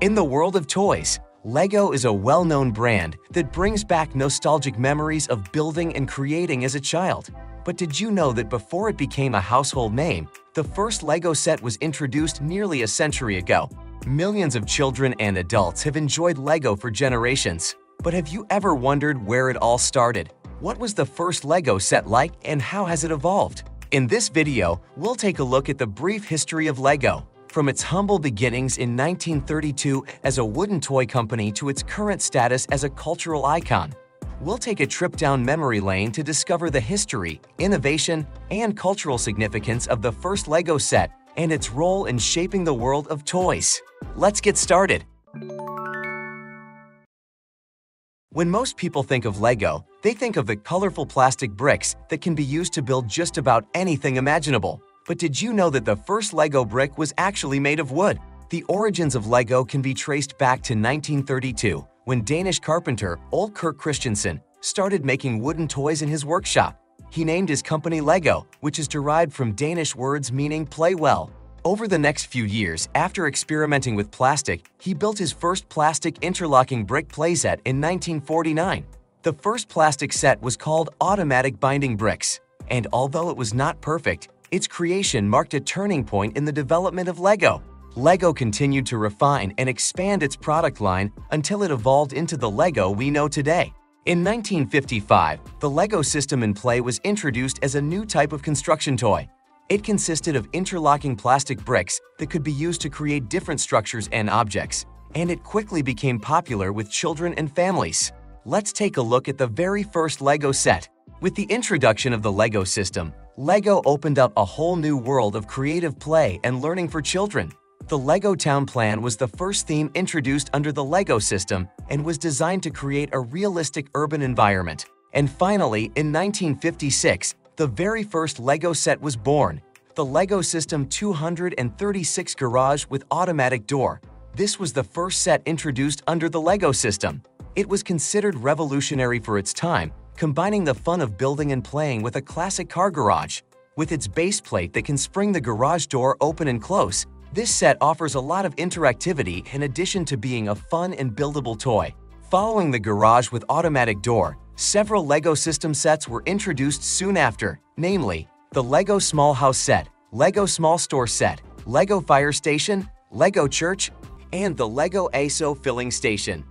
In the world of toys, LEGO is a well-known brand that brings back nostalgic memories of building and creating as a child. But did you know that before it became a household name, the first LEGO set was introduced nearly a century ago? Millions of children and adults have enjoyed LEGO for generations. But have you ever wondered where it all started? What was the first LEGO set like and how has it evolved? In this video, we'll take a look at the brief history of LEGO, from its humble beginnings in 1932 as a wooden toy company to its current status as a cultural icon, we'll take a trip down memory lane to discover the history, innovation, and cultural significance of the first LEGO set and its role in shaping the world of toys. Let's get started. When most people think of LEGO, they think of the colorful plastic bricks that can be used to build just about anything imaginable. But did you know that the first LEGO brick was actually made of wood? The origins of LEGO can be traced back to 1932, when Danish carpenter Ole Kirk Christiansen started making wooden toys in his workshop. He named his company LEGO, which is derived from Danish words meaning play well. Over the next few years, after experimenting with plastic, he built his first plastic interlocking brick playset in 1949. The first plastic set was called automatic binding bricks, and although it was not perfect, its creation marked a turning point in the development of LEGO. LEGO continued to refine and expand its product line until it evolved into the LEGO we know today. In 1955, the LEGO system in play was introduced as a new type of construction toy. It consisted of interlocking plastic bricks that could be used to create different structures and objects, and it quickly became popular with children and families. Let's take a look at the very first LEGO set. With the introduction of the LEGO system, LEGO opened up a whole new world of creative play and learning for children. The LEGO Town Plan was the first theme introduced under the LEGO system and was designed to create a realistic urban environment. And finally, in 1956, the very first LEGO set was born, the LEGO System 236 Garage with automatic door. This was the first set introduced under the LEGO system. It was considered revolutionary for its time combining the fun of building and playing with a classic car garage. With its base plate that can spring the garage door open and close, this set offers a lot of interactivity in addition to being a fun and buildable toy. Following the garage with automatic door, several LEGO system sets were introduced soon after, namely, the LEGO Small House Set, LEGO Small Store Set, LEGO Fire Station, LEGO Church, and the LEGO Esso Filling Station.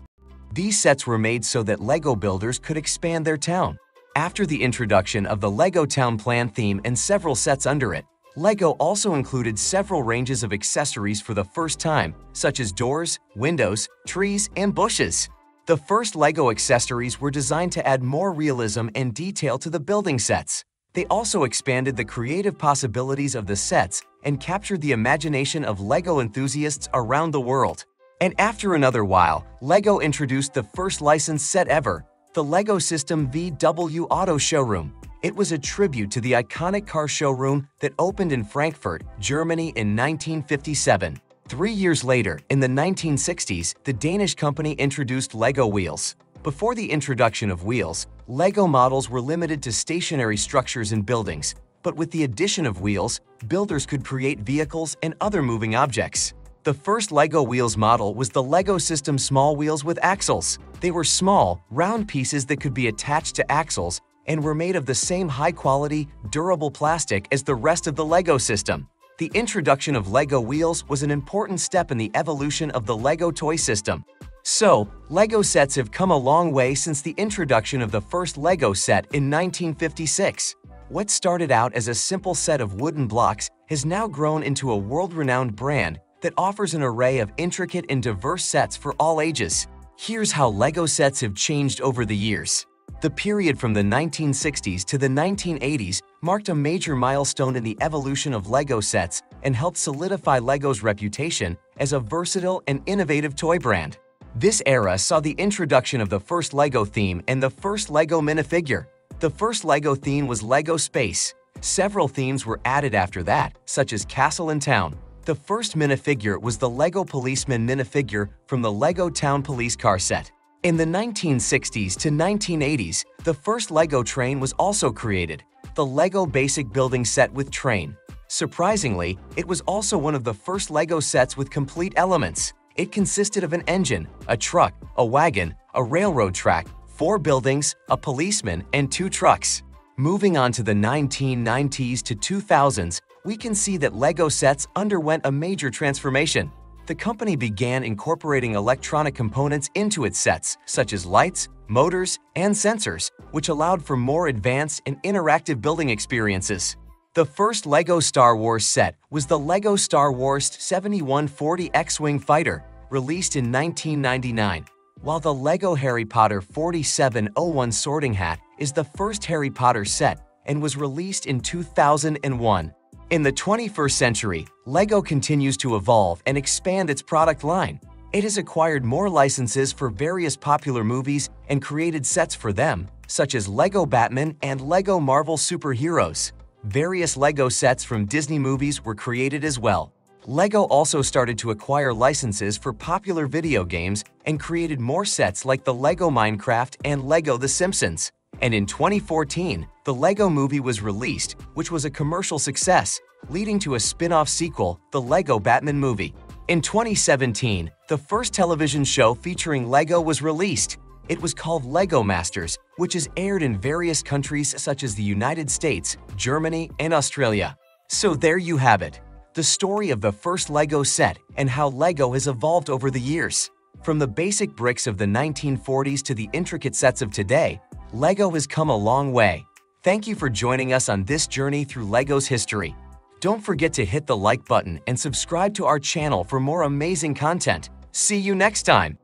These sets were made so that LEGO builders could expand their town. After the introduction of the LEGO Town Plan theme and several sets under it, LEGO also included several ranges of accessories for the first time, such as doors, windows, trees, and bushes. The first LEGO accessories were designed to add more realism and detail to the building sets. They also expanded the creative possibilities of the sets and captured the imagination of LEGO enthusiasts around the world. And after another while, LEGO introduced the first licensed set ever, the LEGO System VW Auto Showroom. It was a tribute to the iconic car showroom that opened in Frankfurt, Germany in 1957. Three years later, in the 1960s, the Danish company introduced LEGO wheels. Before the introduction of wheels, LEGO models were limited to stationary structures and buildings, but with the addition of wheels, builders could create vehicles and other moving objects. The first LEGO Wheels model was the LEGO System Small Wheels with axles. They were small, round pieces that could be attached to axles and were made of the same high-quality, durable plastic as the rest of the LEGO system. The introduction of LEGO Wheels was an important step in the evolution of the LEGO toy system. So, LEGO sets have come a long way since the introduction of the first LEGO set in 1956. What started out as a simple set of wooden blocks has now grown into a world-renowned brand that offers an array of intricate and diverse sets for all ages. Here's how LEGO sets have changed over the years. The period from the 1960s to the 1980s marked a major milestone in the evolution of LEGO sets and helped solidify LEGO's reputation as a versatile and innovative toy brand. This era saw the introduction of the first LEGO theme and the first LEGO minifigure. The first LEGO theme was LEGO Space. Several themes were added after that, such as Castle and Town, the first minifigure was the LEGO Policeman minifigure from the LEGO Town Police car set. In the 1960s to 1980s, the first LEGO train was also created, the LEGO Basic Building Set with Train. Surprisingly, it was also one of the first LEGO sets with complete elements. It consisted of an engine, a truck, a wagon, a railroad track, four buildings, a policeman, and two trucks. Moving on to the 1990s to 2000s, we can see that LEGO sets underwent a major transformation. The company began incorporating electronic components into its sets, such as lights, motors, and sensors, which allowed for more advanced and interactive building experiences. The first LEGO Star Wars set was the LEGO Star Wars 7140 X-Wing Fighter, released in 1999, while the LEGO Harry Potter 4701 Sorting Hat is the first Harry Potter set and was released in 2001. In the 21st century, LEGO continues to evolve and expand its product line. It has acquired more licenses for various popular movies and created sets for them, such as LEGO Batman and LEGO Marvel Superheroes. Various LEGO sets from Disney movies were created as well. LEGO also started to acquire licenses for popular video games and created more sets like the LEGO Minecraft and LEGO The Simpsons. And in 2014, the LEGO movie was released, which was a commercial success, leading to a spin-off sequel, the LEGO Batman movie. In 2017, the first television show featuring LEGO was released. It was called LEGO Masters, which is aired in various countries such as the United States, Germany, and Australia. So there you have it, the story of the first LEGO set and how LEGO has evolved over the years. From the basic bricks of the 1940s to the intricate sets of today, LEGO has come a long way. Thank you for joining us on this journey through LEGO's history. Don't forget to hit the like button and subscribe to our channel for more amazing content. See you next time!